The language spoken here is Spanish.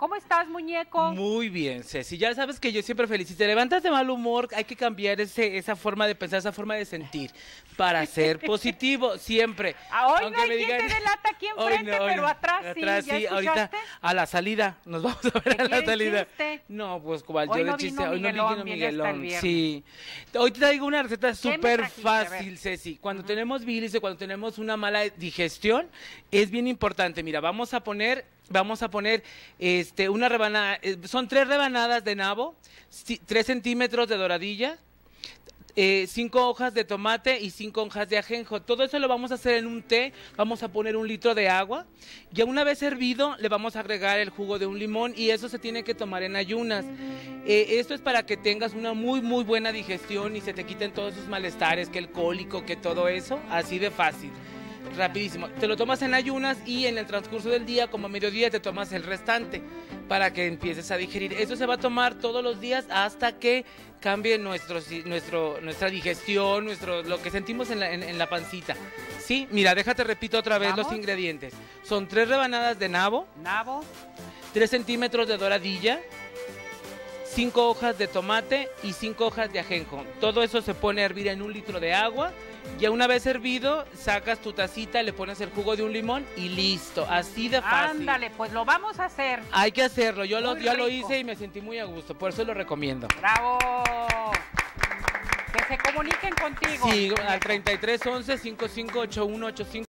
¿Cómo estás, muñeco? Muy bien, Ceci. Ya sabes que yo siempre feliz. Si te levantas de mal humor, hay que cambiar ese, esa forma de pensar, esa forma de sentir para ser positivo siempre. Ah, hoy no hay quien te delata aquí enfrente, pero atrás, sí. ¿Ya sí. Ahorita a la salida. Nos vamos a ver a la salida. No, pues como yo de chiste. Hoy no vino Miguelón. Sí. Hoy te traigo una receta súper fácil, Ceci. Cuando tenemos bilis o cuando tenemos una mala digestión, es bien importante. Mira, vamos a poner vamos a poner este, una rebanada, eh, son tres rebanadas de nabo, tres centímetros de doradilla, eh, cinco hojas de tomate y cinco hojas de ajenjo. Todo eso lo vamos a hacer en un té. Vamos a poner un litro de agua. Y una vez hervido, le vamos a agregar el jugo de un limón y eso se tiene que tomar en ayunas. Eh, esto es para que tengas una muy, muy buena digestión y se te quiten todos esos malestares, que el cólico, que todo eso. Así de fácil rapidísimo. Te lo tomas en ayunas y en el transcurso del día, como a mediodía, te tomas el restante para que empieces a digerir. Eso se va a tomar todos los días hasta que cambie nuestro, nuestro, nuestra digestión, nuestro, lo que sentimos en la, en, la pancita. Sí, mira, déjate repito otra vez los ingredientes. Son tres rebanadas de nabo. Nabo. Tres centímetros de doradilla. Cinco hojas de tomate y cinco hojas de ajenjo. Todo eso se pone a hervir en un litro de agua ya una vez hervido, sacas tu tacita, le pones el jugo de un limón y listo. Así de fácil. Ándale, pues lo vamos a hacer. Hay que hacerlo. Yo lo, ya lo hice y me sentí muy a gusto. Por eso lo recomiendo. ¡Bravo! Que se comuniquen contigo. Sí, al 3311 558185.